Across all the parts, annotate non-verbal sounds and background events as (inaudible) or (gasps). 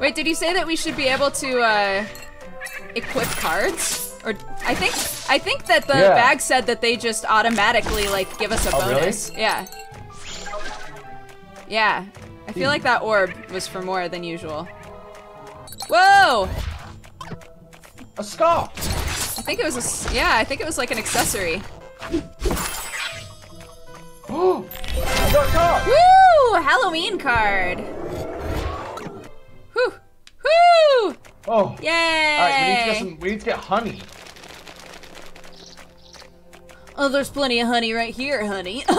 Wait, did you say that we should be able to uh, equip cards? Or I think I think that the Yeah. bag said that they just automatically like give us a Oh, really? bonus. Yeah. Yeah. I feel like that orb was for more than usual. Whoa! A scarf. I think it was a yeah. I think it was like an accessory. Oh, (gasps) I got a card. Woo! Halloween card. Woo! Oh. Yay! All right, we need to get some. We need to get honey. Oh, there's plenty of honey right here, honey. (laughs)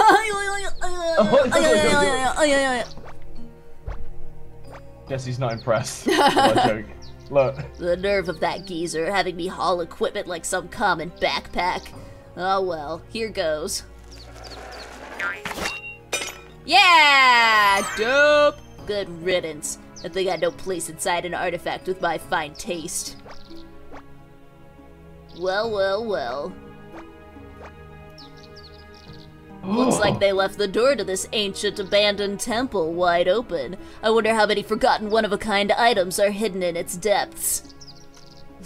Jesse's not impressed. (laughs) What a joke. Look. The nerve of that geezer having me haul equipment like some common backpack. Oh well, here goes. Yeah! Dope! Good riddance. I think I no place inside an artifact with my fine taste. Well, well, well. Looks like oh. they left the door to this ancient abandoned temple wide open. I wonder how many forgotten one of a kind items are hidden in its depths. (laughs)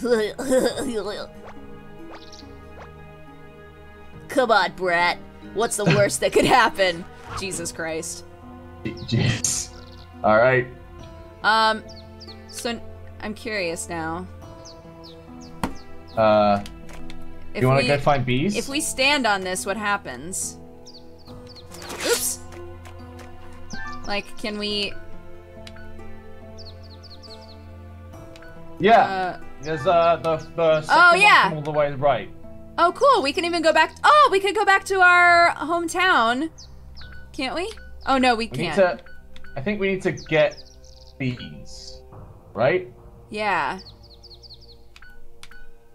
Come on, brat. What's the worst that could happen? (laughs) Jesus Christ. Jeez. All right. Um, so I'm curious now. Uh, If you want to go find bees? If we stand on this, what happens? Oops. Like, can we? Yeah. Uh, There's uh the the Oh, one yeah. all the way right. oh, cool. We can even go back. Oh, we could go back to our hometown, can't we? Oh no, we We can't. need to. I think we need to get bees, right? Yeah.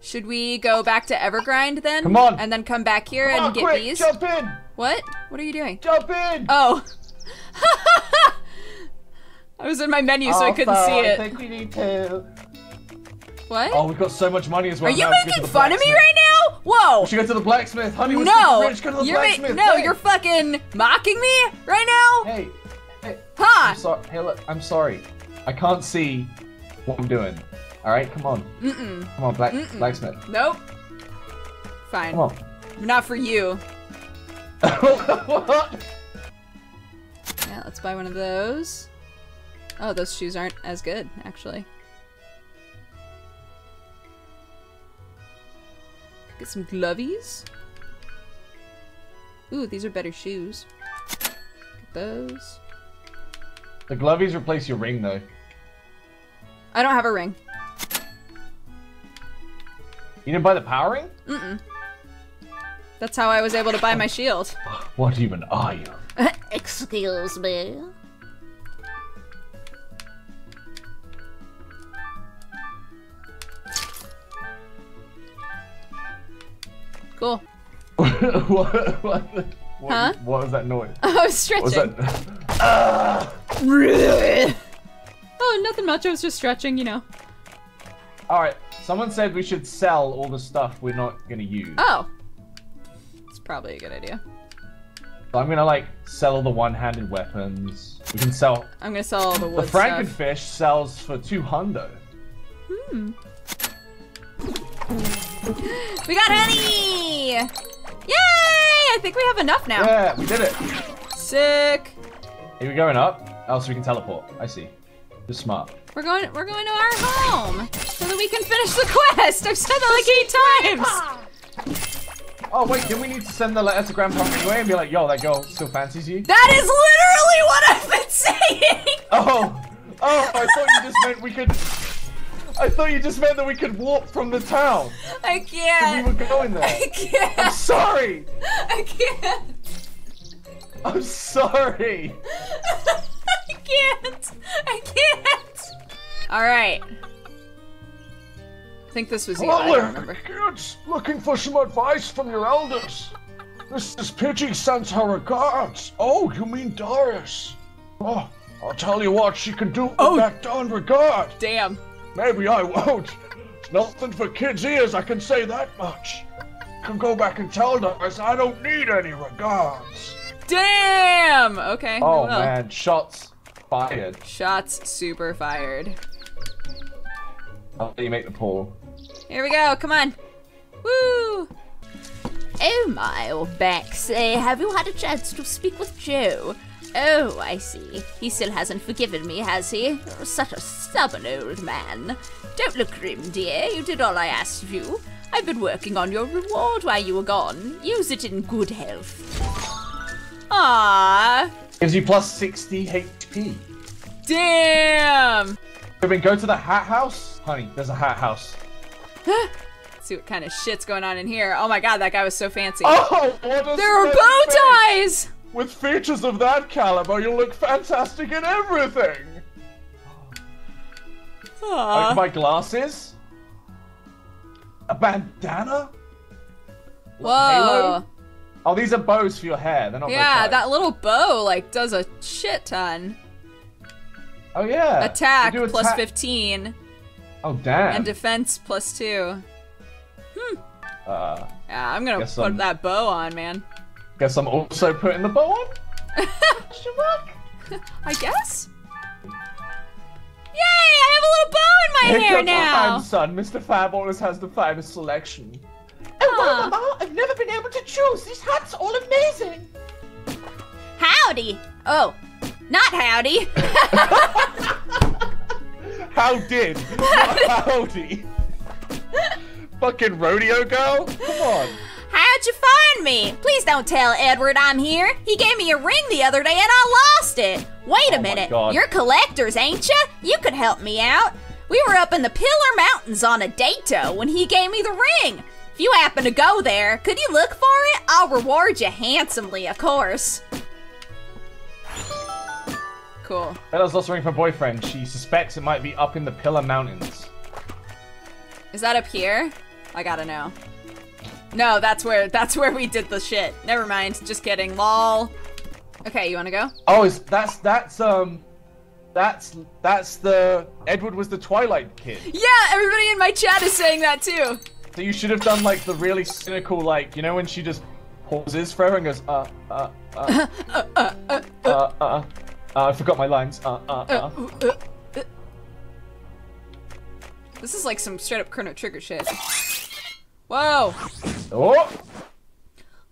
Should we go back to Evergrind then? Come on. And then come back here Come and on, get quick, bees? jump in, What? What are you doing? jump in. Oh. (laughs) I was in my menu so I couldn't see it. I think we need to. What? Oh, we've got so much money as well. Are you now. Let's go to making fun of me right now? Whoa! We should go to the blacksmith. Honey, we're No! rich. Go to the You're blacksmith. no, quick. you're fucking mocking me right now? Hey, hey, Huh? I'm sorry. Hey, look, I'm sorry. I can't see what I'm doing. All right, come on. Mm-mm. Come on, black Mm-mm. blacksmith. Nope. Fine. Come on. Not for you. what? (laughs) Yeah, let's buy one of those. Oh, those shoes aren't as good, actually. Get some glovies. Ooh, these are better shoes. Get those. The glovies replace your ring, though. I don't have a ring. You didn't buy the power ring? Mm-mm. That's how I was able to buy my shield. (laughs) What even are you? (laughs) Excuse me. Cool. (laughs) what, what, what, Huh? what was that noise? I was What was stretching. that? Ah! (laughs) oh, nothing much. I was just stretching, you know. Alright, someone said we should sell all the stuff we're not gonna use. Oh. It's probably a good idea. So I'm gonna like sell all the one-handed weapons. We can sell. I'm gonna sell all the The wood stuff. Frankenfish sells for two hundo. Hmm. (gasps) We got honey! Yay! I think we have enough now. Yeah, we did it. Sick. Are we going up? Oh, so we can teleport. I see. Just smart. We're going. We're going to our home so that we can finish the quest. I've said that like eight times. Oh wait, didn't we need to send the letter to Grandpa anyway and be like, "Yo, that girl still fancies you"? That is literally what I've been saying. (laughs) Oh, oh! I thought you just meant we could. I thought you just meant that we could walk from the town. I We can't. We were going there. I can't. I'm can't. sorry. I can't. I'm sorry. (laughs) All right. I think this was you. I don't remember. kids. Looking for some advice from your elders. This is Pidgey sends her regards. Oh, you mean Doris? Oh, I'll tell you what she can do with Oh. that darn regard. Damn. Maybe I won't. It's nothing for kids' ears, I can say that much. Can go back and tell Doris I don't need any regards. Damn. Okay. I Oh will. man, shots fired. Shots super fired. I'll let you make the pull. Here we go. Come on. Woo! Oh my, old Bex. Uh, have you had a chance to speak with Joe? Oh, I see. He still hasn't forgiven me, has he? You're such a stubborn old man. Don't look grim, dear. You did all I asked of you. I've been working on your reward while you were gone. Use it in good health. Ah. Gives you plus 60 HP. Damn. Ruben, go to the hat house. Honey, there's a hat house. (laughs) See what kind of shit's going on in here. Oh my god, that guy was so fancy. Oh, what a there are bow face! ties! With features of that caliber, you look fantastic in everything. Like my glasses. A bandana. Whoa. Oh, these are bows for your hair. They're not. Yeah, that little bow, like, does a shit ton. Oh yeah. Attack plus attack- 15, Oh damn. and defense plus 2. uh, Yeah, I'm gonna put I'm- that bow on, man. guess I'm also putting the bow on. (laughs) I guess? Yay! I have a little bow in my Pick hair now! I'm son. Mr. Fab always has the finest selection. Aw. Mama, I've never been able to choose. These hat's are all amazing. Howdy! Oh, not howdy. (laughs) How did? Not howdy. Fucking rodeo girl? Come on. How'd you find me? Please don't tell Edward I'm here. He gave me a ring the other day and I lost it. Wait a Oh minute. You're collectors, ain't you? You could help me out. We were up in the Pillar Mountains on a dato when he gave me the ring. If you happen to go there, could you look for it? I'll reward you handsomely, of course. Cool. Bella's lost a ring for boyfriend. She suspects it might be up in the Pillar Mountains. Is that up here? I gotta know. No, that's where that's where we did the shit. Never mind. Just kidding. Lol. Okay, you wanna go? Oh, is that's that's um, that's that's the Edward was the Twilight kid. Yeah, everybody in my chat is saying that too. So you should have done like the really cynical, like you know when she just pauses forever and goes (laughs) uh uh uh uh uh uh. uh, uh. I forgot my lines. Uh, uh, uh. This is like some straight up Chrono Trigger shit. Whoa! Oh!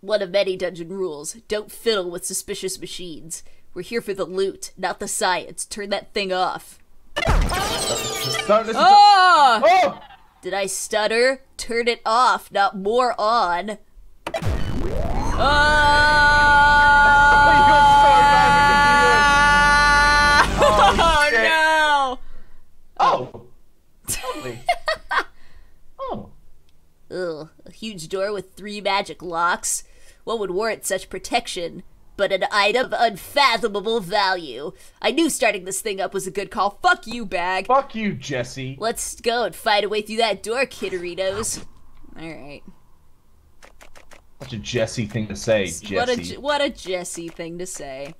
One of many dungeon rules don't fiddle with suspicious machines. We're here for the loot, not the science. Turn that thing off. Don't listen to- Oh! Oh! Did I stutter? Turn it off, not more on. Oh, shit. no! Oh! Lovely. oh. Ugh, a huge door with three magic locks. What would warrant such protection? But an item of unfathomable value. I knew starting this thing up was a good call. Fuck you, bag. Fuck you, Jesse. Let's go and fight a way through that door, Kidderitos. Alright. Such a Jesse thing to say, What a, Jesse. What a Jesse thing to say.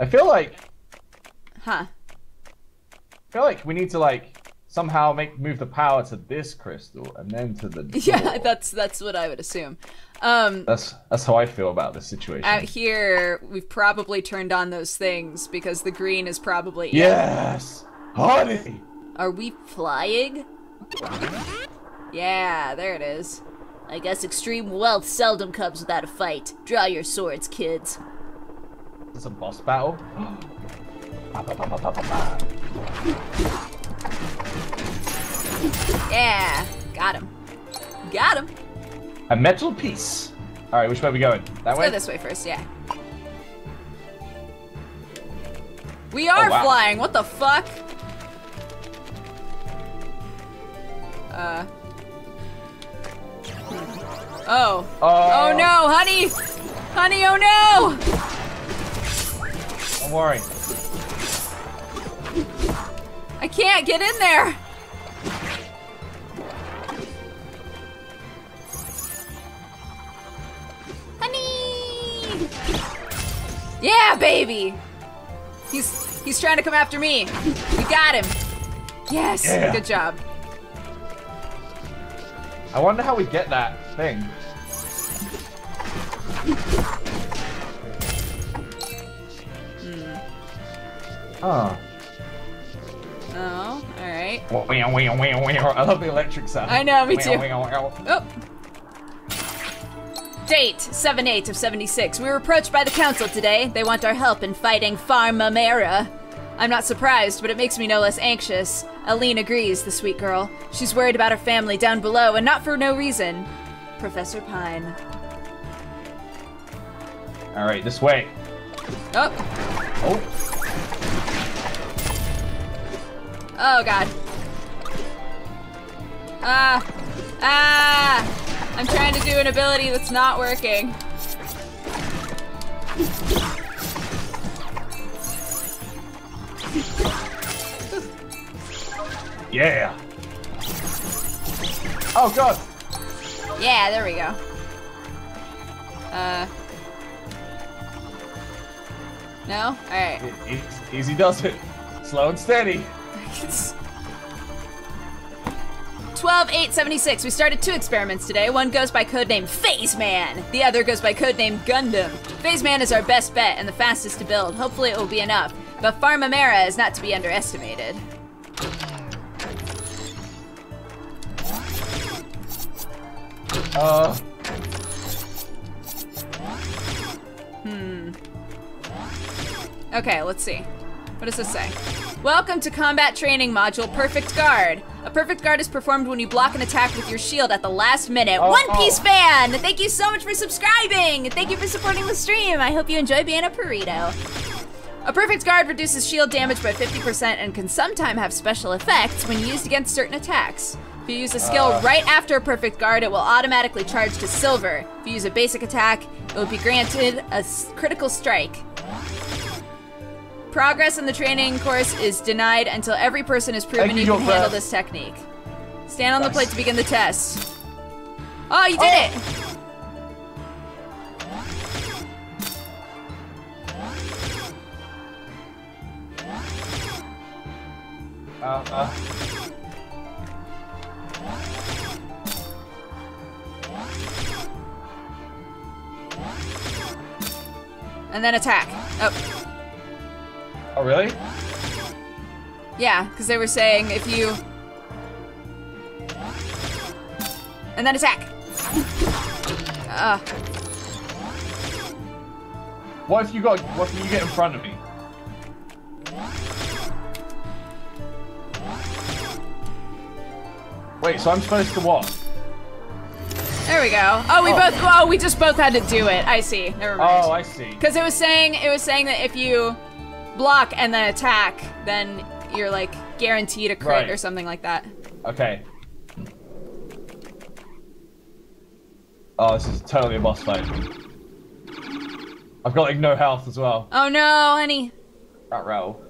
I feel like Huh. I feel like we need to like somehow make move the power to this crystal and then to the (laughs) door. Yeah, that's that's what I would assume. Um, that's that's how I feel about this situation. out here, we've probably turned on those things because the green is probably. yes, honey. Are we flying? Yeah, there it is. I guess extreme wealth seldom comes without a fight. Draw your swords, kids. Is this a boss battle? (gasps) Yeah, got him. Got him. a metal piece. All right, which way are we going? That Let's way. go this way first, yeah. We are Oh, wow. flying. What the fuck? Uh. Oh. Oh. Oh no, honey! Honey, oh no! Don't worry. I can't get in there! Honey! Yeah, baby! He's he's trying to come after me. We got him. Yes, Yeah. good job. I wonder how we get that thing. Hmm. Oh. Alright. I love the electric sound. I know, me too. Oh. Date 7 8 of 76. We were approached by the council today. They want our help in fighting Farmamera. I'm not surprised, but it makes me no less anxious. Aline agrees, the sweet girl. She's worried about her family down below, and not for no reason. Professor Pine. All right, this way. Oh, Oh, oh god. Ah, ah! I'm trying to do an ability that's not working. yeah. Oh god. Yeah, there we go. Uh. No? Alright. E- e- easy does it. Slow and steady. (laughs) 12 8 76. We started two experiments today. One goes by codename Phase Man. The other goes by codename Gundam. Phase Man is our best bet and the fastest to build. Hopefully it will be enough. But Farmamera is not to be underestimated. Uh, Okay, let's see. What does this say? Welcome to combat training module Perfect Guard. A perfect guard is performed when you block an attack with your shield at the last minute. Oh, One Piece oh. fan! Thank you so much for subscribing! Thank you for supporting the stream. I hope you enjoy being a burrito. A perfect guard reduces shield damage by 50% and can sometimes have special effects when used against certain attacks. If you use a skill Uh. right after a perfect guard, it will automatically charge to silver. If you use a basic attack, it will be granted a critical strike. Progress in the training course is denied until every person has proven you you, can handle this technique. Stand on the plate to begin the test. Oh, you did Oh. it! uh, uh. And then attack. Oh, Oh, really? yeah, because they were saying if you. And then attack. Uh, What if you got? What if you get in front of me? Wait, so I'm supposed to what? there we go. Oh, we Oh. both. Oh, we just both had to do it. I see. Never mind. Oh, I see. Because it was saying it was saying that if you block and then attack, then you're like guaranteed a crit Right. or something like that. Okay. Oh, this is totally a boss fight. I've got like no health as well. Oh no, honey. That row.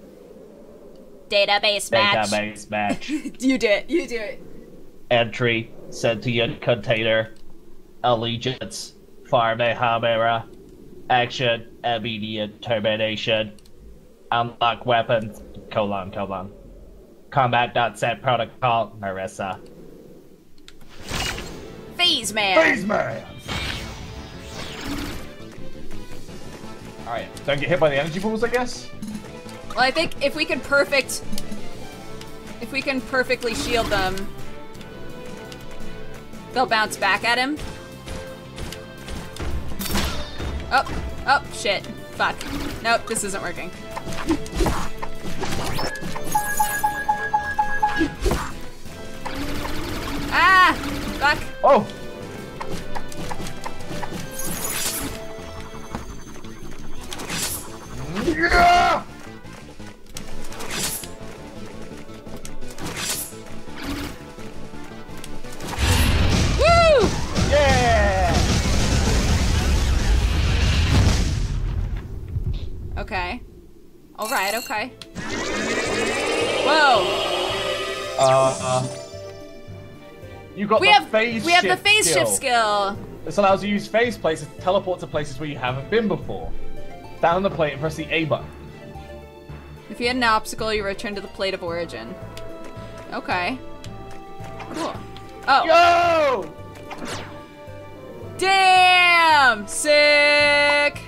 Database match. Database match. (laughs) You do it. You do it. Entry sent to your container. Allegiance. Farme Hamera. Action. Immediate termination. Unlock weapons. Colon colon. Combat dot Combat.set protocol. Marissa. Phase man. Phase man! Alright, don't get hit by the energy balls, I guess? Well, I think if we can perfect, if we can perfectly shield them, they'll bounce back at him. Oh, oh, shit. Fuck. Nope, this isn't working. Ah! Fuck. Oh! Yeah! Woo! Yeah! Okay. Alright, okay. Whoa! Uh, uh, you got We the have phase we have the phase skill. shift skill. This allows you to use phase places to teleport to places where you haven't been before. Down on the plate and press the A button. If you hit an obstacle, you return to the plate of origin. Okay. Cool. Oh. Yo! Damn! Sick!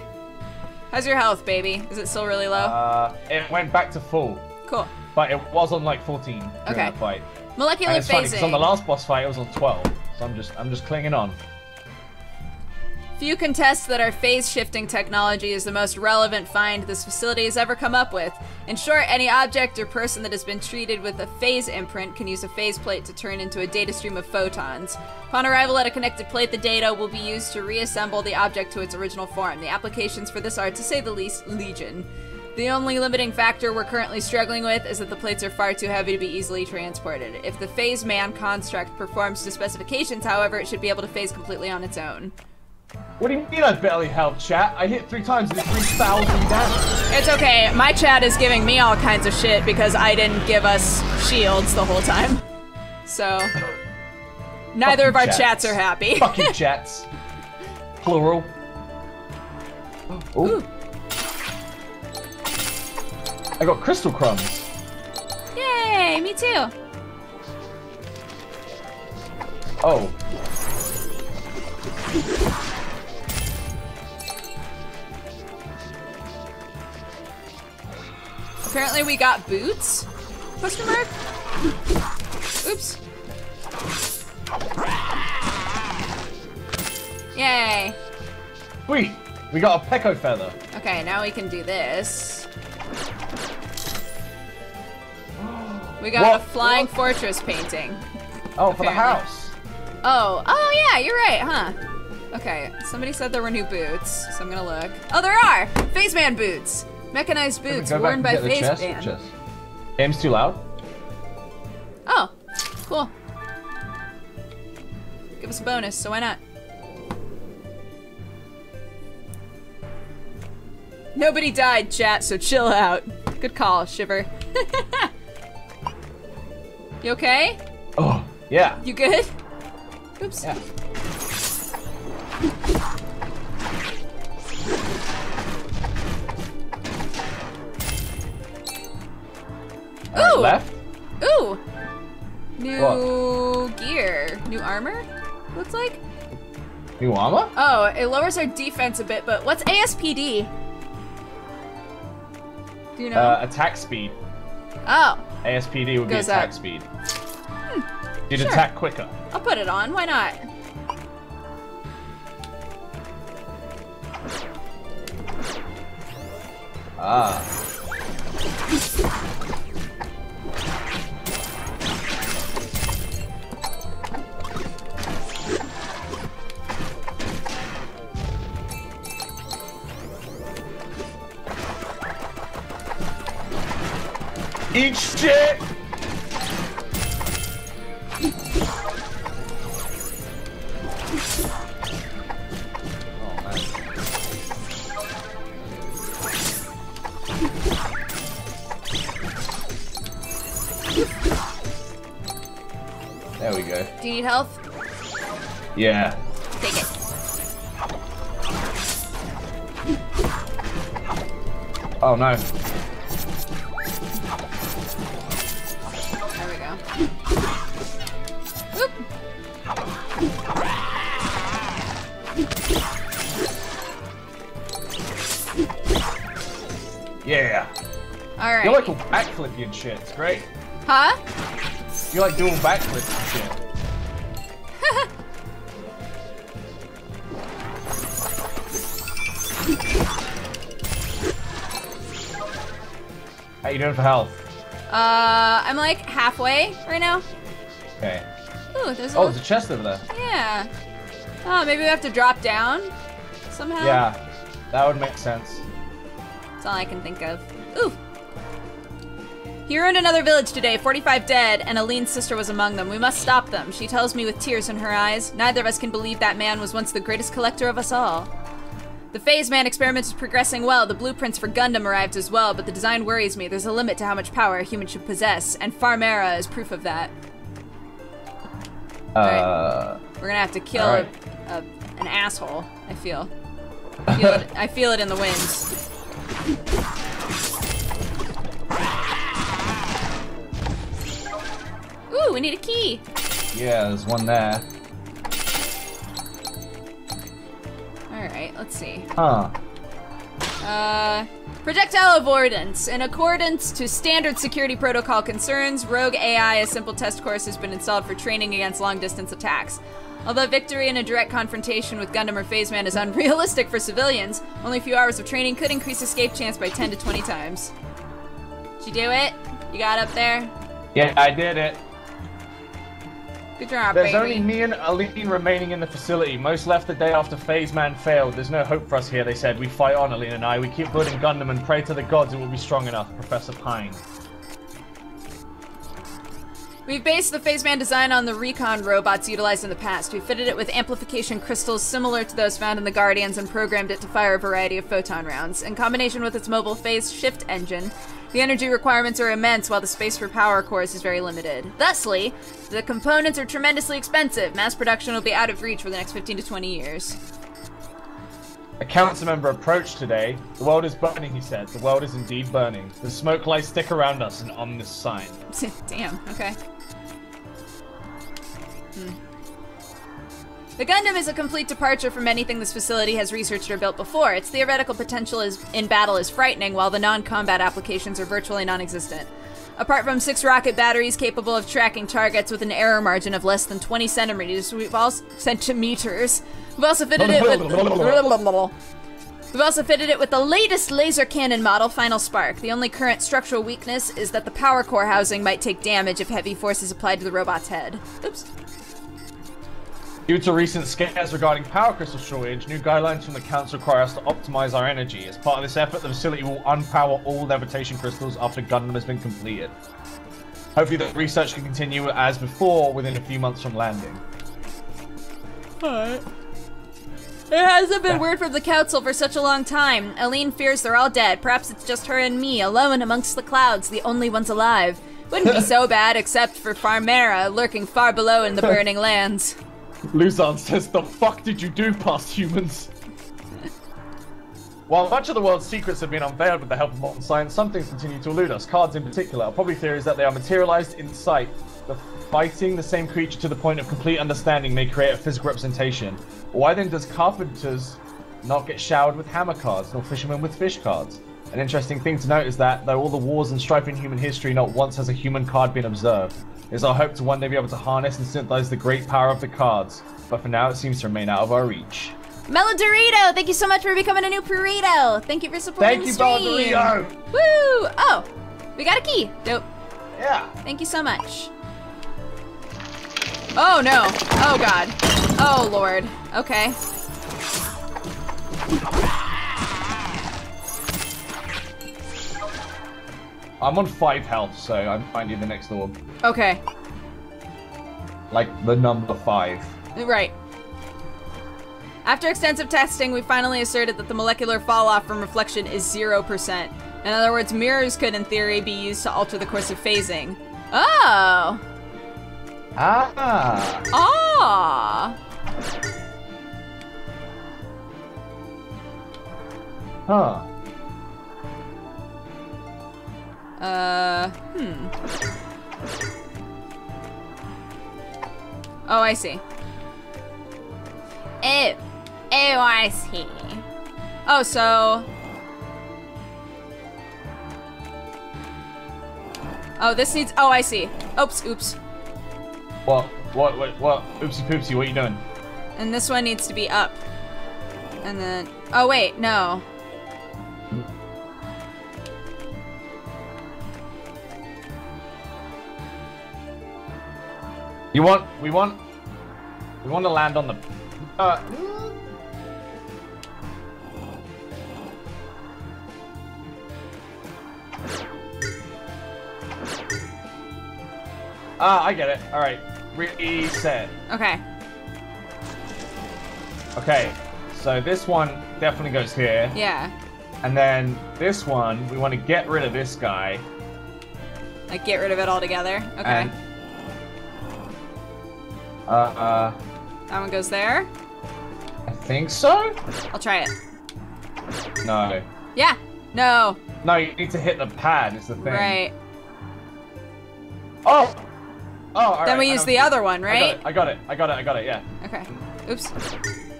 How's your health, baby? Is it still really low? Uh, it went back to full. cool. but it was on like 14 during Okay. that fight. Molecular And it's funny because on the last boss fight it was on 12, so I'm just I'm just clinging on. Few contest that our phase shifting technology is the most relevant find this facility has ever come up with. In short, any object or person that has been treated with a phase imprint can use a phase plate to turn into a data stream of photons. Upon arrival at a connected plate, the data will be used to reassemble the object to its original form. The applications for this are, to say the least, legion. The only limiting factor we're currently struggling with is that the plates are far too heavy to be easily transported. If the phase man construct performs to specifications, however, it should be able to phase completely on its own. What do you mean I barely helped, chat? I hit three times and 3,000 damage. It's okay. My chat is giving me all kinds of shit because I didn't give us shields the whole time. So, neither of our chats chats. are happy. (laughs) Fucking chats. Plural. Oh. I got crystal crumbs. Yay, me too. Oh. Apparently we got boots? Question mark? Oops. Yay. Sweet. We got a Pecco feather. Okay, now we can do this. We got What? a flying What? fortress painting. Oh, for the house. Oh, oh yeah, you're right, huh? Okay, somebody said there were new boots, so I'm gonna look. Oh, there are! Phase Man boots! Mechanized boots go worn by get the Phase chest? Man. Chest. Game's too loud. Oh, cool. Give us a bonus, so why not? Nobody died, chat, so chill out. Good call, Shiver. (laughs) you okay? Oh, yeah. You good? Oops. Yeah. Armor? Looks like? Armor? Oh, it lowers our defense a bit, but what's ASPD? Do you know? Uh, attack speed. oh, ASPD would be attack up. speed. You'd sure. attack quicker. I'll put it on. Why not? Ah. Eat shit! There we go. Do you need health? Yeah. Take it. Oh no. You're like a and shit. It's great. huh? You like doing backflips and shit. How you doing for health? Uh, I'm like halfway right now. Okay. Ooh, there's a Oh, there's a chest over there. yeah. Oh, maybe we have to drop down somehow. Yeah, that would make sense. That's all I can think of. Ooh. He ruined another village today, 45 dead, and Aline's sister was among them. We must stop them. She tells me with tears in her eyes. Neither of us can believe that man was once the greatest collector of us all. The Phase Man experiment is progressing well. The blueprints for Gundam arrived as well, but the design worries me. There's a limit to how much power a human should possess, and Farmera is proof of that. Uh, We're gonna have to kill Alright. a, a, an asshole, I feel. I feel, it, I feel it in the wind. Ooh, we need a key. yeah, there's one there. Alright, let's see. Huh. Uh, projectile avoidance. In accordance to standard security protocol concerns, Rogue AI, a simple test course, has been installed for training against long distance attacks. Although victory in a direct confrontation with Gundam or Phase Man is (laughs) unrealistic for civilians, only a few hours of training could increase escape chance by 10 to 20 times. Did you do it? You got up there? Yeah, I did it. Good job, There's baby. only me and Aline remaining in the facility. Most left the day after Phase Man failed. There's no hope for us here, they said. We fight on, Aline and I. We keep building Gundam and pray to the gods it will be strong enough. Professor Pine. We've based the Phase Man design on the recon robots utilized in the past. We fitted it with amplification crystals similar to those found in the Guardians and programmed it to fire a variety of photon rounds. In combination with its mobile phase shift engine, the energy requirements are immense while the space for power cores is very limited. Thusly, the components are tremendously expensive. Mass production will be out of reach for the next 15 to 20 years. A council member approached today. The world is burning, he said. The world is indeed burning. The smoke lies thick around us, an ominous sign. (laughs) Damn, okay. Hmm. The Gundam is a complete departure from anything this facility has researched or built before. Its theoretical potential is, in battle is frightening, while the non-combat applications are virtually non-existent. Apart from six rocket batteries capable of tracking targets with an error margin of less than 20 centimeters, we've also centimeters. We've also fitted it with. (laughs) We've also fitted it with the latest laser cannon model, Final Spark. The only current structural weakness is that the power core housing might take damage if heavy force is applied to the robot's head. Oops. Due to recent scares regarding power crystal shortage, new guidelines from the council require us to optimize our energy. As part of this effort, the facility will unpower all levitation crystals after Gundam has been completed. Hopefully, the research can continue as before within a few months from landing. It hasn't been word from the council for such a long time. Aline fears they're all dead. Perhaps it's just her and me, alone amongst the clouds, the only ones alive. Wouldn't be so (laughs) bad except for Farmera lurking far below in the burning (laughs) lands. Luzon says, The fuck did you do, past humans? While much of the world's secrets have been unveiled with the help of modern science, some things continue to elude us. Cards in particular. Our probably theory is that they are materialized in sight. The fighting the same creature to the point of complete understanding may create a physical representation. Why then does carpenters not get showered with hammer cards, nor fishermen with fish cards? An interesting thing to note is that, though all the wars and strife in human history, not once has a human card been observed. Is our hope to one day be able to harness and synthesize the great power of the cards, but for now it seems to remain out of our reach. Melodorito, thank you so much for becoming a new burrito. Thank you for supporting Thank you. Balderito! Woo! Oh, we got a key. Dope. Yeah. Thank you so much. Oh no. Oh god. Oh lord. Okay. I'm on five health, so I'm finding the next orb. Okay. Like the number five. Right. After extensive testing, we finally asserted that the molecular falloff from reflection is 0%. In other words, mirrors could, in theory, be used to alter the course of phasing. Oh! Ah! Ah! Huh. Uh, hmm. Oh, I see. Oh, oh, I see. Oh, so. Oh, this needs. Oh, I see. Oops, oops. What? What? What? What? Oopsie poopsie, what are you doing? And this one needs to be up. And then. Oh, wait, no. You want? We want? We want to land on the. Uh, ah, I get it. All right, reset. Okay. Okay, so this one definitely goes here, Yeah. and then this one we want to get rid of this guy. Like, get rid of it altogether. Okay. And uh, uh, that one goes there. I think so. I'll try it. No, Yeah. No. no, you need to hit the pad. Is the thing. Right. Oh. Oh. all Then right, we use the other one, right? I got it. I got it. I got it. Yeah. Okay. Oops.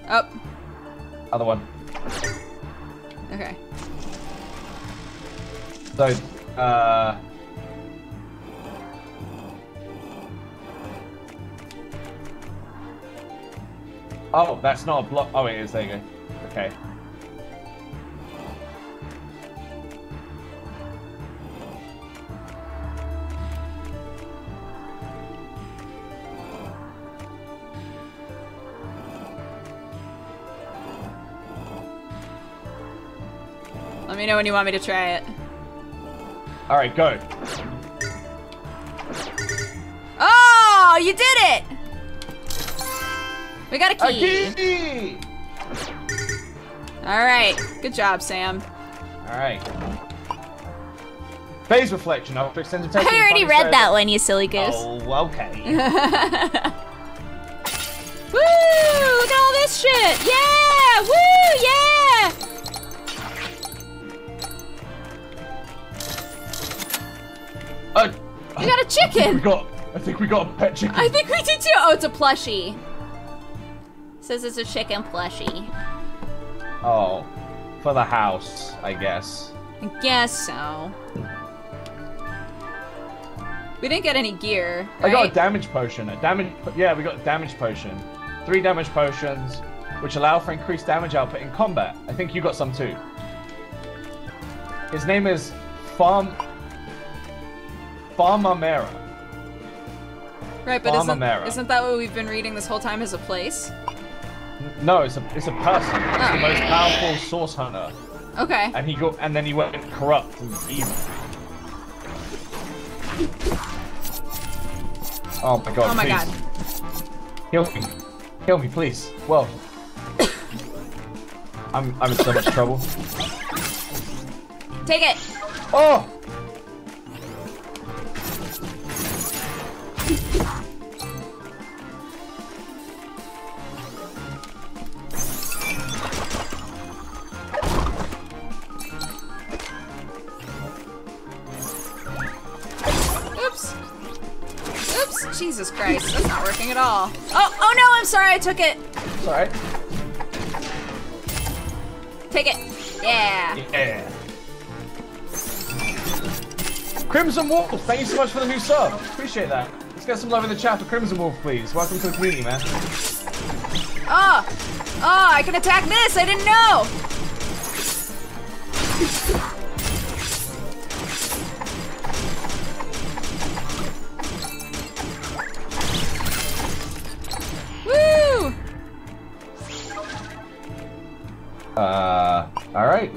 Oh. Other one. Okay. So, uh. Oh, that's not a block. Oh, it is. There you go. Okay. Let me know when you want me to try it. All right, go. Oh, you did it! We got a A key. key! All right, good job, Sam. All right. Phase reflection. After extended I already read that one, you silly goose. Oh, okay. (laughs) Woo! Look at all this shit! Yeah! Woo! Yeah! uh, We got a chicken. we got. I think we got a pet chicken. I think we did too. Oh, it's a plushie. Says it's a chicken plushie. Oh, for the house, I guess. I guess so. We didn't get any gear. I got a damage potion. A damage. Yeah, we got a damage potion. Three damage potions, which allow for increased damage output in combat. I think you got some too. His name is Farm. Farmamera. Right, but isn't, isn't that what we've been reading this whole time as a place? No, it's a it's a person. It's the most oh. powerful source hunter, Okay. and he got and then he went corrupt and evil. Oh my god! Oh my please. god. Heal me. Heal me, please. Well. I'm, I'm in so much trouble. Take it! Oh! Working at all. Oh, oh no, I'm sorry. I took it. Alright. Take it. Yeah. Yeah. Crimson Wolf, thank you so much for the new sub. Appreciate that. Let's get some love in the chat for Crimson Wolf, please. Welcome to the community, man. Oh. Oh, I can attack this. I didn't know.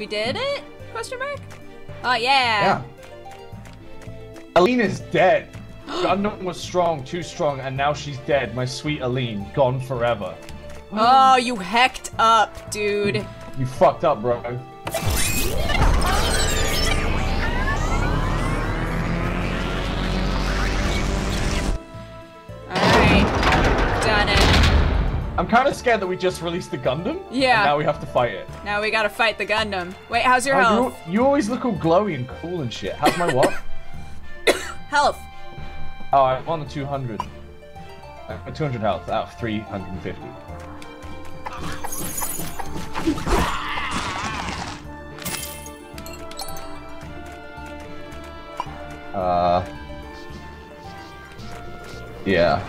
We did it? Question mark? Oh yeah. Yeah. Aline is dead. (gasps) Gundam was strong, too strong, and now she's dead. My sweet Aline, gone forever. Oh, you hecked up, dude. You fucked up, bro. I'm kind of scared that we just released the Gundam. Yeah. And now we have to fight it. Now we gotta fight the Gundam. Wait, how's your Oh, health? you, you always look all glowy and cool and shit. How's my what? (coughs) Health. oh, I'm on the 200. I'm at 200 health out of 350. Uh. Yeah.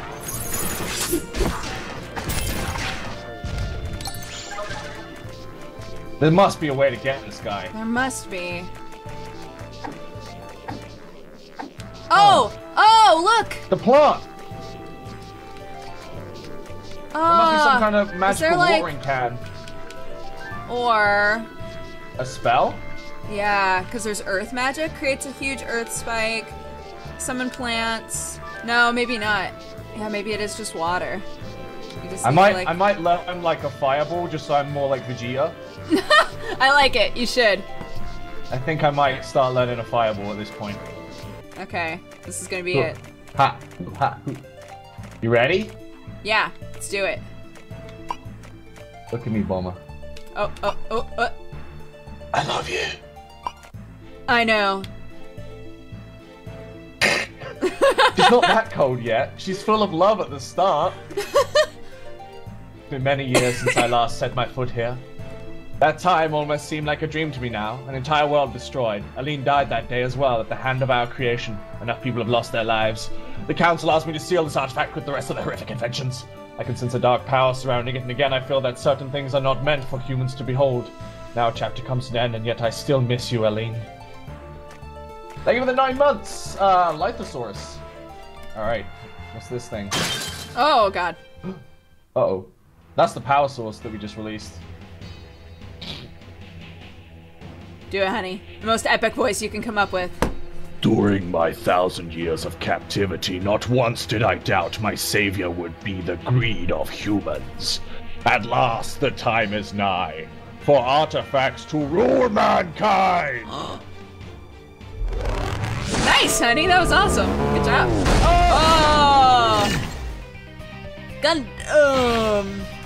There must be a way to get this guy. There must be. Oh! Oh, look! The plant! Oh, There must be some ah, kind of magical like- watering can. Or, A spell? yeah, because there's earth magic, creates a huge earth spike. Summon plants. No, maybe not. Yeah, maybe it is just water. Just I might like- I might learn like a fireball just so I'm more like Vegeta. (laughs) I like it. You should. I think I might start learning a fireball at this point. Okay, this is gonna be it. Ha, ha. You ready? Yeah, let's do it. Look at me, Bomber. Oh, oh, oh, oh. I love you. I know. (laughs) She's not (laughs) that cold yet. She's full of love at the start. It's been many years since I last set my foot here. That time almost seemed like a dream to me now. An entire world destroyed. Aline died that day as well at the hand of our creation. Enough people have lost their lives. The council asked me to seal this artifact with the rest of the horrific inventions. I can sense a dark power surrounding it, and again I feel that certain things are not meant for humans to behold. Now a chapter comes to an end, and yet I still miss you, Aline. Thank you for the nine months, uh, Lithosaurus. Alright, what's this thing? Oh god. (gasps) Uh oh. That's the power source that we just released. Do it, honey. The most epic voice you can come up with. During my thousand years of captivity, not once did I doubt my savior would be the greed of humans. At last, the time is nigh for artifacts to rule mankind. (gasps) Nice, honey. That was awesome. Good job. Oh. Gun. Um.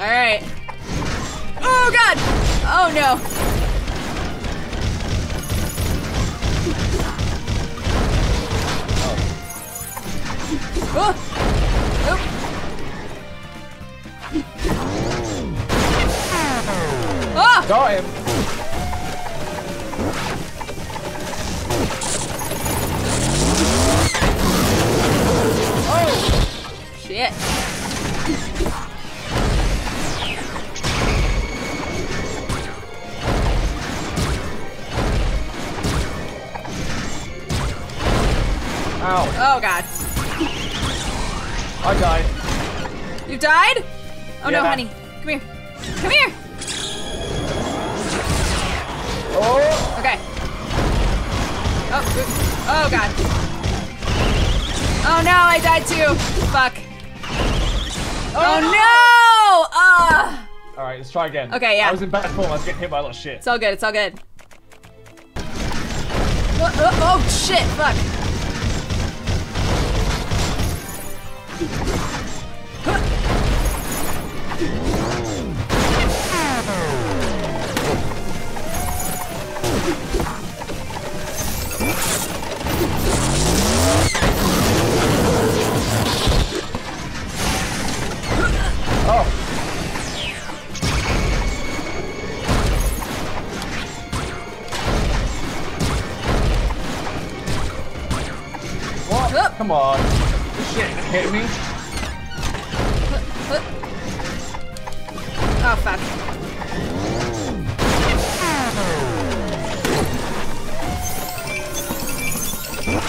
All right. Oh god. Oh no. Oh. Oh. Oh. Got him! Oh. Shit. Ow. Oh god. I died. You died? Oh no, honey. Come here. Come here. Oh! Okay. Oh, ooh. oh god. Oh no, I died too. Fuck. Oh no! Ah, Alright, let's try again. Okay, yeah. I was in bad form, I was getting hit by a lot of shit. it's all good. It's all good. Oh, oh, oh shit! Fuck. Come on. Shit hit me. Oh fuck.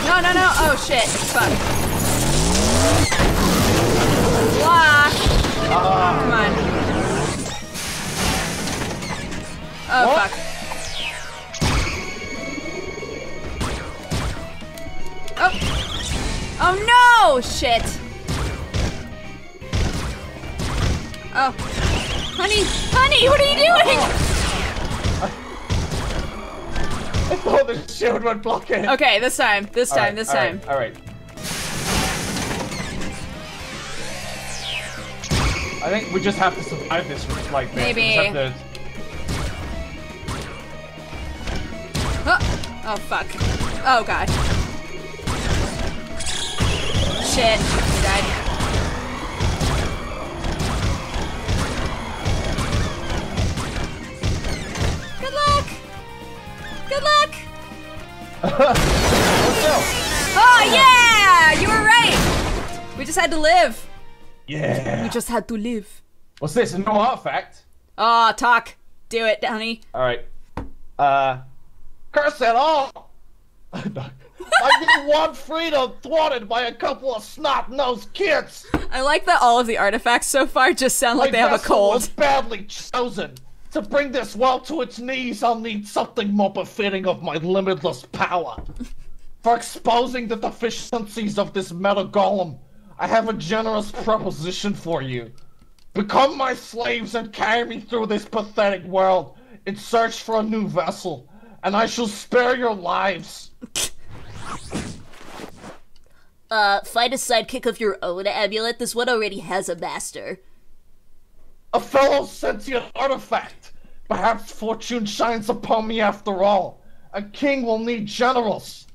No, no, no. Oh shit. Fuck. Block. Come on. Oh What? fuck. Oh. No! Shit. Oh. Honey, honey, what are you doing? I thought the shield would block it. Okay, this time, this time, this time. Alright. I think we just have to survive this like this. Maybe. Have Oh, oh fuck. Oh god. Shit. He died. Good luck! Good luck! to... (laughs) Oh yeah! You were right! We just had to live. Yeah. We just had to live. What's this? A no artifact? Oh, talk. Do it, honey. Alright. Uh. Curse it all! (laughs) I get one freedom thwarted by a couple of snot-nosed kids! I like that all of the artifacts so far just sound like My they have a vessel was cold. badly chosen. To bring this world to its knees, I'll need something more befitting of my limitless power. For exposing the deficiencies of this metal golem, I have a generous proposition for you. Become my slaves and carry me through this pathetic world in search for a new vessel, and I shall spare your lives. (laughs) Uh, find a sidekick of your own amulet. This one already has a master. A fellow sentient artifact. Perhaps fortune shines upon me after all. A king will need generals.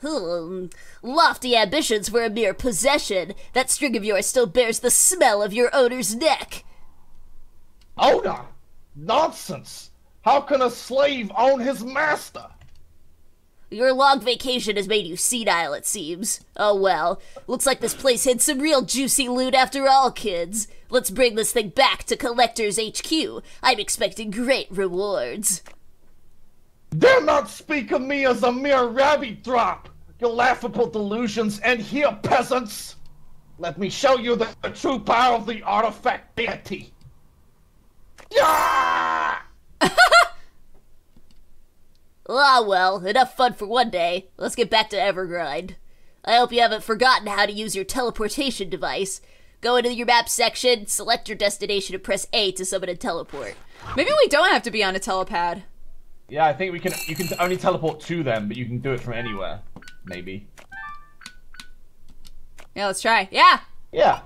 Hmm. Lofty ambitions for a mere possession. That string of yours still bears the smell of your owner's neck. Owner! Nonsense! How can a slave own his master? Your long vacation has made you senile, it seems. Oh well. Looks like this place hid some real juicy loot after all, kids. Let's bring this thing back to Collector's HQ. I'm expecting great rewards. Dare not speak of me as a mere rabbit drop! Your laughable delusions end here, peasants! Let me show you the, the true power of the artifact deity! Yeah! Ah well, enough fun for one day. Let's get back to Evergrind. I hope you haven't forgotten how to use your teleportation device. Go into your map section, select your destination, and press A to summon a teleport. Maybe we don't have to be on a telepad. Yeah, I think we can. You can only teleport to them, but you can do it from anywhere. Maybe. Yeah, let's try. Yeah! Yeah.